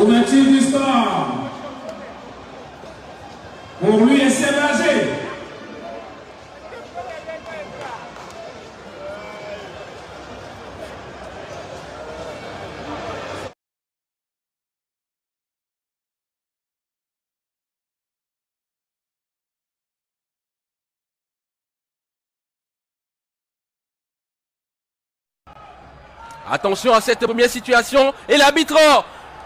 Ouverture du score. Pour l'USM AG. Attention à cette première situation. Et l'arbitre,